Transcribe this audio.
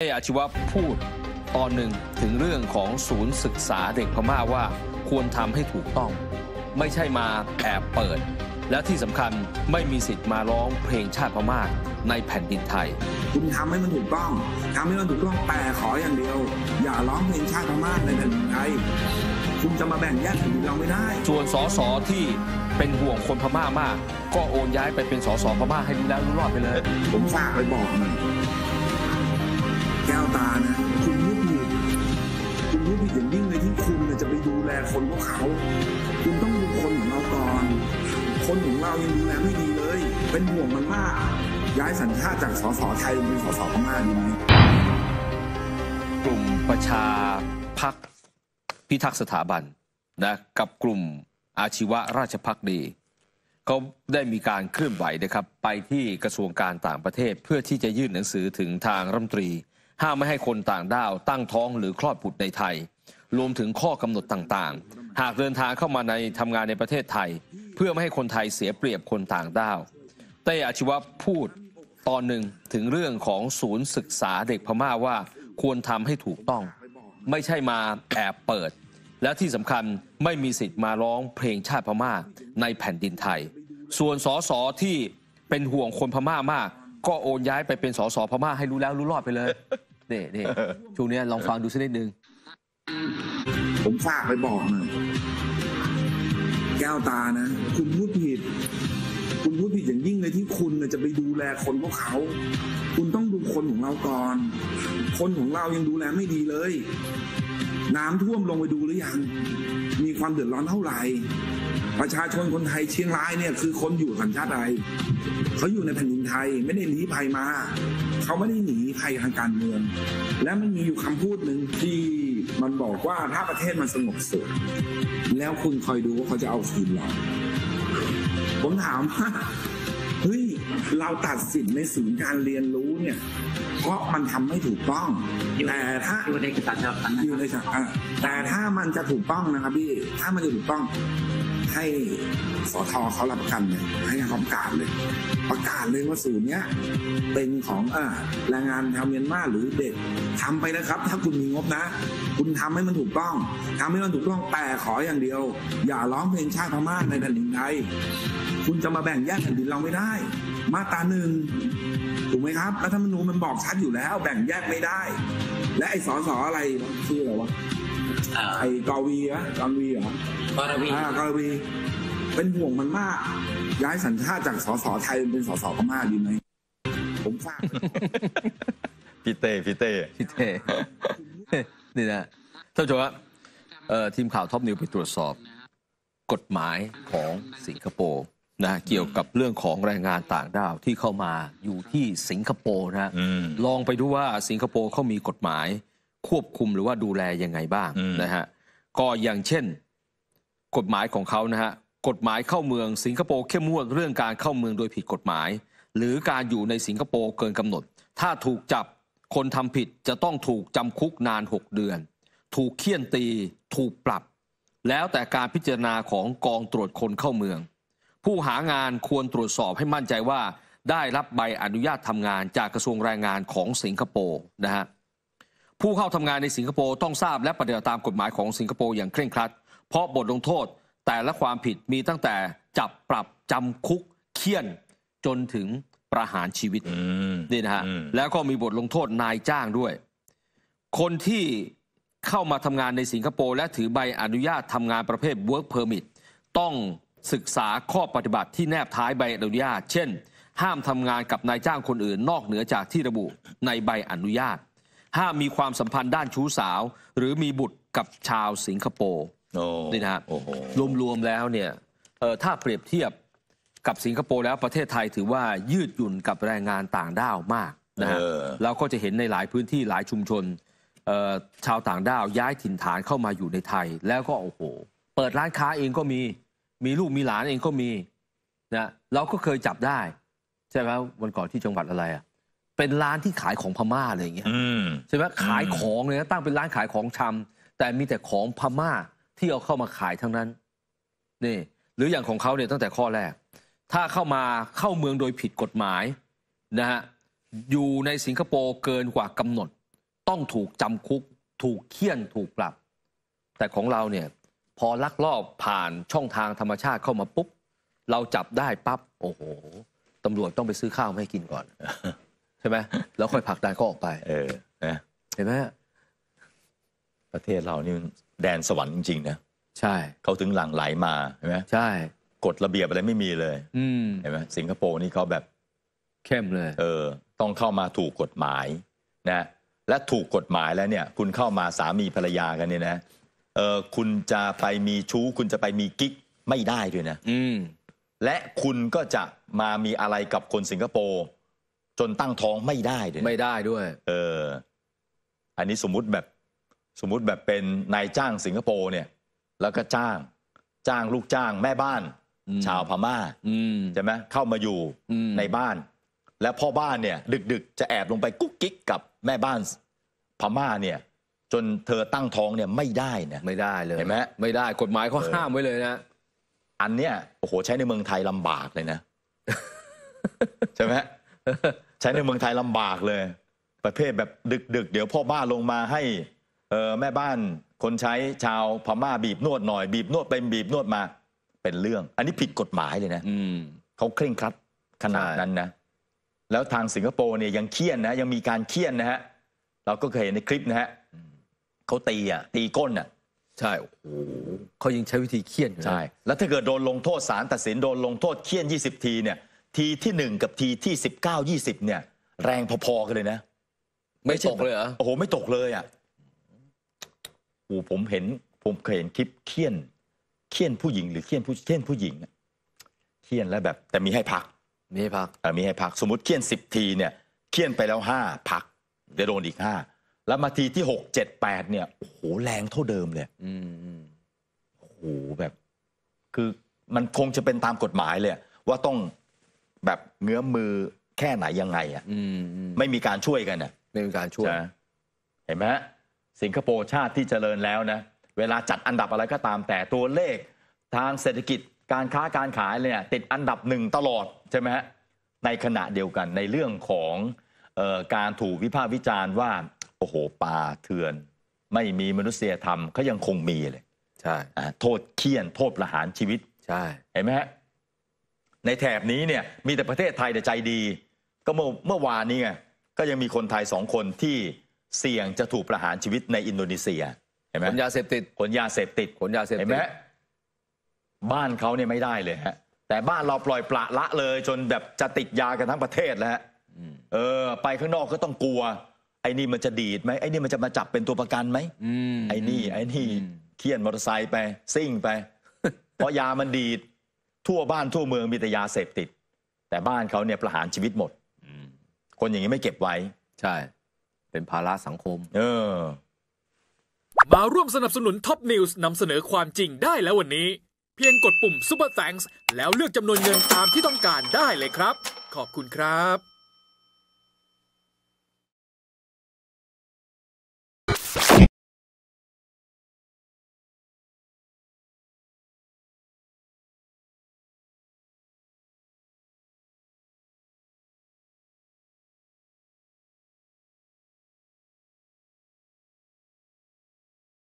เออาชีวะพูดตอนหนึ่งถึงเรื่องของศูนย์ศึกษาเด็กพม่าว่าควรทำให้ถูกต้อง ไม่ใช่มาแอบเปิด และที่สำคัญไม่มีสิทธิ์มาร้องเพลงชาติพม่าในแผ่นดินไทย คุณทำให้มันถูกต้องทำให้มันถูกต้องแต่ขออย่างเดียว อย่าร้องเพลงชาติพม่าในแผ่นดินไทยคุณจะมาแบ่งแยกแผ่นดินเราไม่ได้ ส่วนสสที่เป็นห่วงคนพม่ามาก ก็โอนย้ายไปเป็นสสพม่าให้รู้แล้วรู้รอดไปเลย ผมฝากไปบอกหน่อย ผิดอย่างยิ่งเลยที่คุณจะไปดูแลคนพวกเขา คุณต้องดูคนของเราก่อน คนของเรายังดูแลไม่ดีเลย เป็นห่วงมันมาก ย้ายสัญชาติจากสสไทยเป็นสสพม่าดีไหมกลุ่มประชาพักพิทักษ์สถาบันนะกับกลุ่มอาชีวะราชพักดีเขาได้มีการเคลื่อนไหวนะครับ ไปที่กระทรวงการต่างประเทศเพื่อที่จะยื่นหนังสือถึงทางรัฐมนตรี ห้ามไม่ให้คนต่างด้าวตั้งท้องหรือคลอดบุตรในไทย รวมถึงข้อกำหนดต่างๆ หากเดินทางเข้ามาในทำงานในประเทศไทย เพื่อไม่ให้คนไทยเสียเปรียบคนต่างด้าว เต้อาชีวะพูดตอนหนึ่งถึงเรื่องของศูนย์ศึกษาเด็กพม่าว่าควรทำให้ถูกต้อง ไม่ใช่มาแอบเปิด และที่สำคัญไม่มีสิทธิ์มาร้องเพลงชาติพม่าในแผ่นดินไทย ส่วนสสที่เป็นห่วงคนพม่ามาก ก็โอนย้ายไปเป็นสสพม่าให้รู้แล้วรู้รอดไปเลย นี่นี่ช่วงนี้ลองฟังดูสักนิดนึง ผมฝากไปบอกหน่อยแก้วตานะ คุณพูดผิด คุณพูดผิดอย่างยิ่งเลยที่คุณเนี่ยจะไปดูแลคนพวกเขา คุณต้องดูคนของเราก่อน คนของเรายังดูแลไม่ดีเลย น้ำท่วมลงไปดูหรือยัง มีความเดือดร้อนเท่าไหร่ประชาชนคนไทยเชียงรายเนี่ยคือคนอยู่สัญชาติใด เขาอยู่ในแผ่นดินไทยไม่ได้หนีภัยมา เขาไม่ได้หนีภัยทางการเมือง และมันมีอยู่คำพูดหนึ่งที่มันบอกว่าถ้าประเทศมันสงบสุขแล้วคุณคอยดูว่าเขาจะเอาคืนเราผมถามว่าเฮ้ยเราตัดสินในศูนย์การเรียนรู้เนี่ย เพราะมันทำไม่ถูกต้องแต่ถ้าอยู่ในกิจการนั้นนะอยู่ในสถานแต่ถ้ามันจะถูกต้องนะครับพี่ถ้ามันจะถูกต้อง ให้สอทอเขารับประกันเลยให้เขาประกาศเลย ประกาศเลยว่าศูนย์เนี้ยเป็นของอ่าแรงงานชาวเมียนมาหรือเด็กทำไปนะครับ ถ้าคุณมีงบนะ คุณทำให้มันถูกต้องทำให้มันถูกต้องแต่ขออย่างเดียว อย่าร้องเพลงชาติพม่าในแผ่นดินไทยคุณจะมาแบ่งแยกแผ่นดินเราไม่ได้ มาตราหนึ่งถูกไหมครับรัฐธรรมนูญมันบอกชัดอยู่แล้ว แบ่งแยกไม่ได้ และไอ้สอสออะไรชื่ออะไรวะ อ่อไอ้กอวีอะกอวีเหรอ กรวีอ่ากอวีเป็นห่วงมันมาก ย้ายสัญชาติจากสสไทยเป็นสสพม่าดีไหมผมฝากพี่เต้พี่เต้พี่เต้ นี่นะท่านผู้ชมครับเอ่อทีมข่าวท็อปนิวไปตรวจสอบ กฎหมายของสิงคโปร์นะเกี่ยวกับเรื่องของแรงงานต่างด้าวที่เข้ามาอยู่ที่สิงคโปร์นะอืม ลองไปดูว่าสิงคโปร์เขามีกฎหมาย ควบคุมหรือว่าดูแลยังไงบ้างอืมนะฮะก็อย่างเช่น กฎหมายของเขานะฮะกฎหมายเข้าเมืองสิงคโปร์เข้มงวดเรื่องการเข้าเมืองโดยผิดกฎหมาย หรือการอยู่ในสิงคโปร์เกินกำหนด ถ้าถูกจับคนทำผิดจะต้องถูกจำคุกนาน 6 เดือน ถูกเคี่ยนตี ถูกปรับ แล้วแต่การพิจารณาของกองตรวจคนเข้าเมือง ผู้หางานควรตรวจสอบให้มั่นใจว่า ได้รับใบอนุญาตทำงานจากกระทรวงแรงงานของสิงคโปร์นะฮะ ผู้เข้าทำงานในสิงคโปร์ต้องทราบและปฏิบัติตามกฎหมายของสิงคโปร์อย่างเคร่งครัด เพราะบทลงโทษแต่ละความผิดมีตั้งแต่จับปรับจำคุกเคี่ยนจนถึงประหารชีวิตอืมนี่นะฮะอืมแล้วก็มีบทลงโทษนายจ้างด้วย คนที่เข้ามาทำงานในสิงคโปร์และถือใบอนุญาตทำงานประเภท work permit ต้องศึกษาข้อปฏิบัติที่แนบท้ายใบอนุญาต เช่น ห้ามทำงานกับนายจ้างคนอื่นนอกเหนือจากที่ระบุในใบอนุญาต ห้ามมีความสัมพันธ์ด้านชู้สาว หรือมีบุตรกับชาวสิงคโปร์โอ้นี่นะฮะโอ้โหรวมๆแล้วเนี่ยเอ่อถ้าเปรียบเทียบกับสิงคโปร์แล้วประเทศไทยถือว่ายืดหยุ่นกับแรงงานต่างด้าวมากนะฮะเออเราก็จะเห็นในหลายพื้นที่หลายชุมชนเอ่อชาวต่างด้าวย้ายถิ่นฐานเข้ามาอยู่ในไทย แล้วก็โอ้โห เปิดร้านค้าเองก็มีมีลูกมีหลานเองก็มีนะเราก็เคยจับได้ ใช่ไหมวันก่อนที่จังหวัดอะไรอะ เป็นร้านที่ขายของพม่าอะไรอย่างเงี้ยอืมใช่ไหมขายของเลยนะตั้งเป็นร้านขายของชำแต่มีแต่ของพม่าที่เอาเข้ามาขายทั้งนั้นนี่หรืออย่างของเขาเนี่ยตั้งแต่ข้อแรก ถ้าเข้ามาเข้าเมืองโดยผิดกฎหมายนะฮะอยู่ในสิงคโปร์เกินกว่ากำหนด ต้องถูกจำคุก ถูกเคี่ยนถูกปรับ แต่ของเราเนี่ยพอลักลอบผ่านช่องทางธรรมชาติเข้ามาปุ๊บ เราจับได้ปั๊บโอ้โหตำรวจต้องไปซื้อข้าวมาให้กินก่อนใช่ไหมแล้วค่อยผลักดันเขาออกไป เออนะเห็นไหมประเทศเรานี่มันแดนสวรรค์จริงๆนะใช่เขาถึงหลั่งไหลมาเห็นไหมใช่กฎระเบียบอะไรไม่มีเลย อืมเห็นไหมสิงคโปร์นี่เขาแบบเข้มเลย เออ ต้องเข้ามาถูกกฎหมายนะและถูกกฎหมายแล้วเนี่ย คุณเข้ามาสามีภรรยากันเนี่ยนะเออคุณจะไปมีชู้ คุณจะไปมีกิ๊กไม่ได้ด้วยนะ อืมและคุณก็จะมามีอะไรกับคนสิงคโปร์ จนตั้งท้องไม่ได้ด้วยนะไม่ได้ด้วย เออ อันนี้สมมุติแบบ สมมุติแบบเป็นนายจ้างสิงคโปร์เนี่ย แล้วก็จ้าง จ้างลูกจ้างแม่บ้าน อืม ชาวพม่าอืม ใช่ไหมเข้ามาอยู่อืม ในบ้าน แล้วพ่อบ้านเนี่ย ดึกๆ จะแอบลงไปกุ๊กกิ๊กกับแม่บ้านพม่าเนี่ย จนเธอตั้งท้องเนี่ยไม่ได้นะ ไม่ได้เลยเห็นไหมไม่ได้กฎหมายเขาเออ ห้ามไว้เลยนะ อันเนี้ยโอ้โหใช้ในเมืองไทยลำบากเลยนะ ใช่ไหม ใช้ในเมืองไทยลำบากเลย ประเภทแบบดึก ๆ เดี๋ยวพ่อบ้านลงมาให้เออแม่บ้านคนใช้ชาวพม่าบีบนวดหน่อยบีบนวดไปบีบนวดมา เป็นเรื่อง อันนี้ผิดกฎหมายเลยนะอืม เขาเคร่งครัดขนาดใช่นั้นนะ แล้วทางสิงคโปร์เนี่ยยังเคี่ยนนะ ยังมีการเคี่ยนนะฮะเราก็เคยเห็นในคลิปนะฮะเขาตีอะตีก้นอะ ใช่โอ้โหเขายังใช้วิธีเคี่ยนอยู่นะ ใช่ แล้วถ้าเกิดโดนลงโทษศาลตัดสินโดนลงโทษเคี่ยน 20 ทีเนี่ย ทีที่1กับทีที่19 20เนี่ย แรงพอๆกันเลยนะ ไม่ตกเลยเหรอ โอ้โห ไม่ตกเลยอะโอ้โหผมเห็น ผมเคยเห็นคลิปเคี่ยนเคี่ยนผู้หญิงหรือเคี่ยนผู้เคี่ยนผู้หญิงอะเคี่ยนแล้วแบบ แต่มีให้พัก มีให้พักเอ่อมีให้พัก สมมติเคี่ยนสิบทีเนี่ยเคี่ยนไปแล้วห้าพักเดี๋ยวโดนอีกห้าแล้วมาทีที่หกเจ็ดแปดเนี่ยโอ้โหแรงเท่าเดิมเลยอืมอืมโอ้โหแบบ คือมันคงจะเป็นตามกฎหมายเลยว่าต้อง แบบเงื้อมมือแค่ไหนยังไงอะอืมอืมไม่มีการช่วยกันอะไม่มีการช่วยใช่เห็นไหมฮะสิงคโปร์ชาติที่เจริญแล้วนะ เวลาจัดอันดับอะไรก็ตามแต่ตัวเลข ทางเศรษฐกิจการค้าการขายเนี่ยติดอันดับหนึ่งตลอดใช่ไหมฮะในขณะเดียวกันในเรื่องของเออการถูกวิพากษ์วิจารณ์ว่า โอ้โหป่าเถื่อน ไม่มีมนุษยธรรมเขายังคงมีเลย ใช่อ่าโทษเคี่ยน โทษประหารชีวิต ใช่ เห็นไหมฮะ ในแถบนี้เนี่ยมีแต่ประเทศไทยแต่ใจดี ก็เมื่อเมื่อวานนี้ไงก็ยังมีคนไทยสองคนที่เสี่ยงจะถูกประหารชีวิตในอินโดนีเซียเห็นไหมขนยาเสพติดขนยาเสพติดขนยาเสพเห็นติไหมดฮะบ้านเขาเนี่ยไม่ได้เลยฮะ แต่บ้านเราปล่อยปละละเลย จนแบบจะติดยากันทั้งประเทศแล้วฮะเออ ไปข้างนอกก็ต้องกลัว ไอ้นี่มันจะดีดไหมไอ้นี่มันจะมาจับเป็นตัวประกันไหมอืมไอ้นี่ ไอ้นี่เคี่ยนมอเตอร์ไซค์ไปซิ่งไป เพราะยามันดีด ทั่วบ้านทั่วเมืองมีแต่ยาเสพติด แต่บ้านเขาเนี่ยประหารชีวิตหมดคนอย่างนี้ไม่เก็บไว้ ใช่ เป็นภาระสังคม เออ มาร่วมสนับสนุนท็อปนิวส์นำเสนอความจริงได้แล้ววันนี้ เพียงกดปุ่ม Super Thanks แล้วเลือกจำนวนเงินตามที่ต้องการได้เลยครับ ขอบคุณครับ